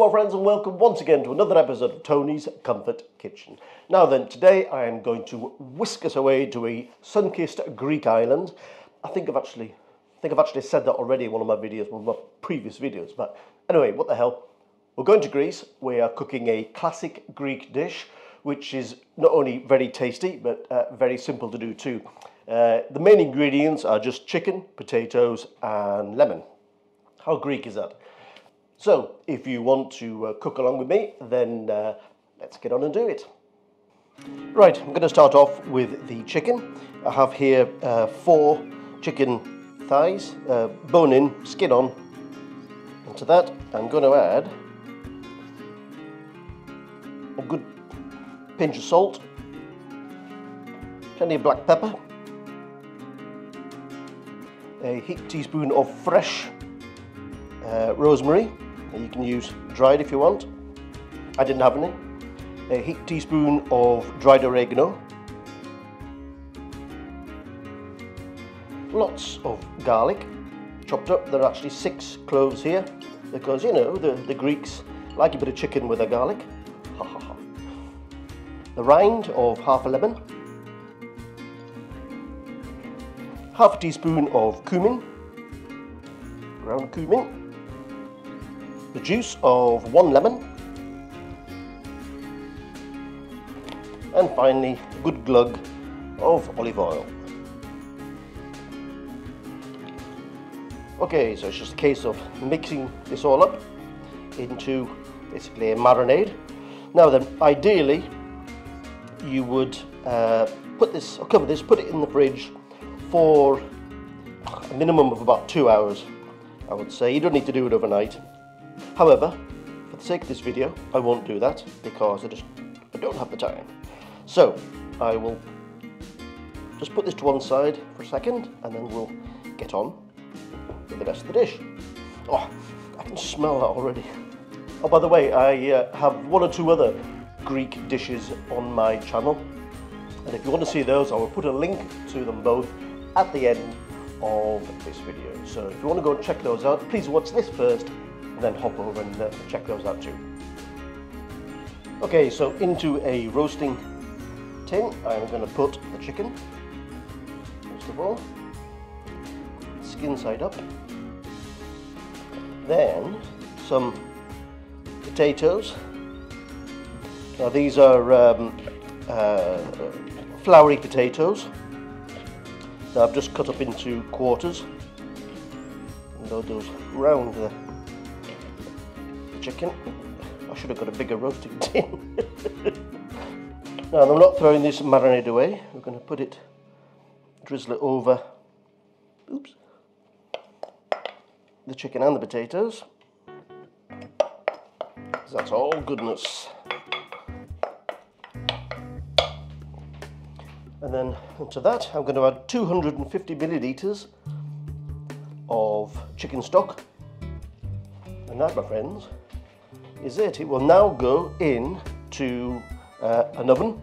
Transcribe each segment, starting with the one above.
Hello friends and welcome once again to another episode of Tony's Comfort Kitchen. Now then, today I am going to whisk us away to a sun-kissed Greek island. I think I've actually I think I've actually said that already in one of my videos, one of my previous videos, but anyway, what the hell. We're going to Greece. We are cooking a classic Greek dish, which is not only very tasty, but uh, very simple to do too. Uh, the main ingredients are just chicken, potatoes, and lemon. How Greek is that? So, if you want to uh, cook along with me, then uh, let's get on and do it. Right, I'm going to start off with the chicken. I have here uh, four chicken thighs, uh, bone in, skin on. And to that, I'm going to add a good pinch of salt, plenty of black pepper, a heaped teaspoon of fresh uh, rosemary, you can use dried if you want. I didn't have any. A heaped teaspoon of dried oregano. Lots of garlic chopped up. There are actually six cloves here because you know the, the Greeks like a bit of chicken with their garlic. The rind of half a lemon. Half a teaspoon of cumin, ground cumin the juice of one lemon, and finally a good glug of olive oil. Okay, so it's just a case of mixing this all up into basically a marinade. Now then, ideally, you would uh, put this, or cover this, put it in the fridge for a minimum of about two hours, I would say. You don't need to do it overnight. However, for the sake of this video, I won't do that because I just I don't have the time. So I will just put this to one side for a second and then we'll get on with the rest of the dish. Oh, I can smell that already. Oh, by the way, I uh, have one or two other Greek dishes on my channel. And if you want to see those, I will put a link to them both at the end of this video. So if you want to go and check those out, please watch this first then hop over and uh, check those out too. Okay, so into a roasting tin, I'm going to put the chicken, first of all, skin side up, then some potatoes. Now these are um, uh, floury potatoes that I've just cut up into quarters. Load those round the chicken. I should have got a bigger roasting tin. now I'm not throwing this marinade away. We're going to put it, drizzle it over, oops, the chicken and the potatoes. That's all goodness. And then to that, I'm going to add 250 millilitres of chicken stock. And that, my friends, is it. It will now go in to uh, an oven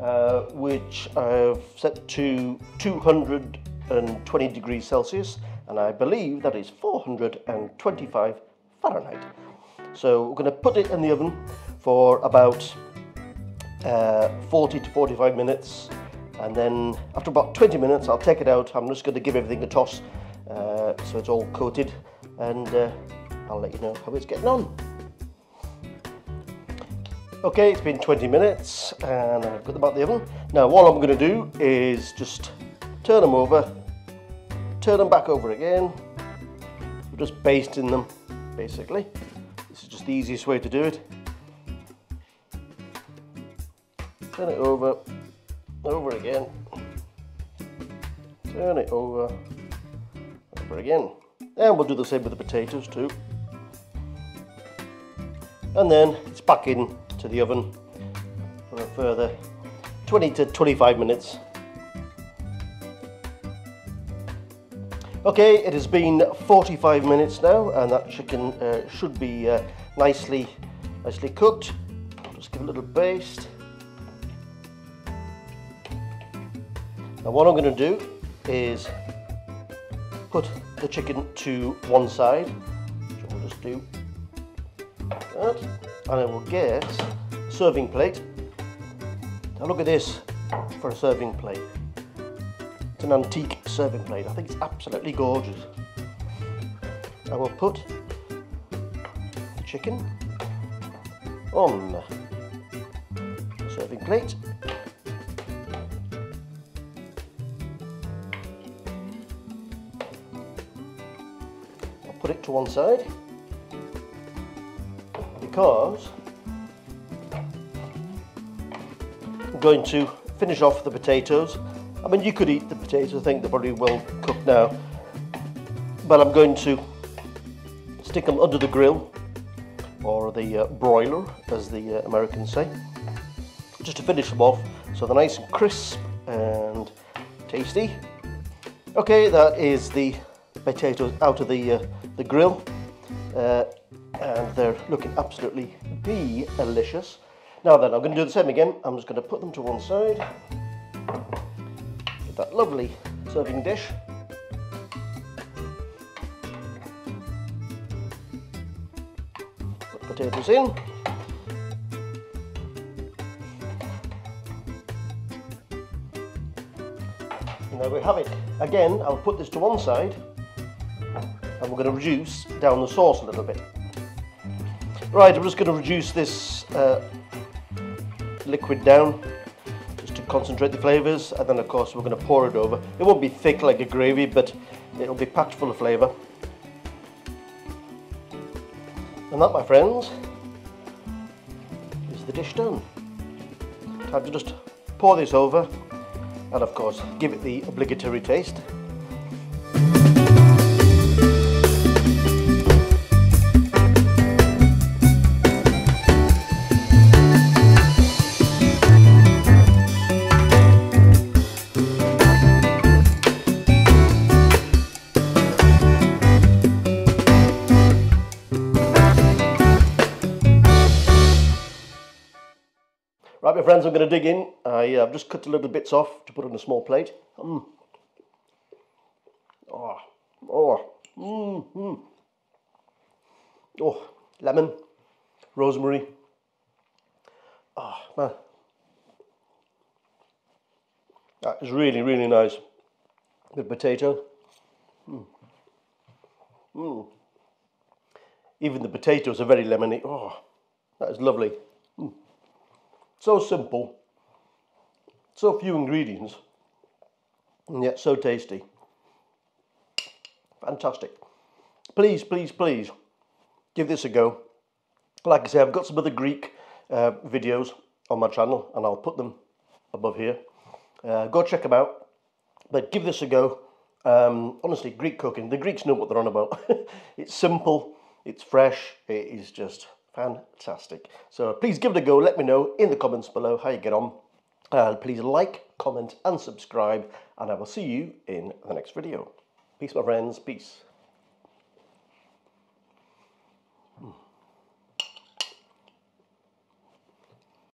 uh, which I've set to 220 degrees Celsius and I believe that is 425 Fahrenheit. So we're going to put it in the oven for about uh, 40 to 45 minutes and then after about 20 minutes I'll take it out. I'm just going to give everything a toss uh, so it's all coated and uh, I'll let you know how it's getting on. Okay, it's been 20 minutes and I've got them out the oven. Now what I'm going to do is just turn them over, turn them back over again. We're just basting them basically. This is just the easiest way to do it. Turn it over, over again. Turn it over, over again. And we'll do the same with the potatoes too. And then it's back in to the oven for a further 20 to 25 minutes. Okay, it has been 45 minutes now and that chicken uh, should be uh, nicely, nicely cooked. I'll just give a little baste. Now what I'm going to do is put the chicken to one side, which we'll just do. That and I will get a serving plate. Now look at this for a serving plate. It's an antique serving plate. I think it's absolutely gorgeous. I will put the chicken on the serving plate. I'll put it to one side because I'm going to finish off the potatoes. I mean, you could eat the potatoes, I think they're probably well cooked now. But I'm going to stick them under the grill or the uh, broiler, as the uh, Americans say, just to finish them off so they're nice and crisp and tasty. Okay, that is the potatoes out of the, uh, the grill. They're looking absolutely delicious. Now then, I'm going to do the same again. I'm just going to put them to one side. Get that lovely serving dish. Put the potatoes in. And there we have it. Again, I'll put this to one side and we're going to reduce down the sauce a little bit. Right, I'm just going to reduce this uh, liquid down just to concentrate the flavours and then of course we're going to pour it over. It won't be thick like a gravy but it'll be packed full of flavour. And that my friends is the dish done. Time to just pour this over and of course give it the obligatory taste. Right, my friends, I'm going to dig in. I, have just cut a little bits off to put on a small plate. Mm. Oh, oh, mm, mm. oh, lemon, rosemary. Oh, man. That is really, really nice. With potato. Mm. Mm. Even the potatoes are very lemony. Oh, that is lovely. So simple, so few ingredients, and yet so tasty. Fantastic. Please, please, please give this a go. Like I say, I've got some other Greek uh, videos on my channel and I'll put them above here. Uh, go check them out, but give this a go. Um, honestly, Greek cooking, the Greeks know what they're on about. it's simple, it's fresh, it is just fantastic. So please give it a go. Let me know in the comments below how you get on. And please like, comment and subscribe. And I will see you in the next video. Peace, my friends. Peace.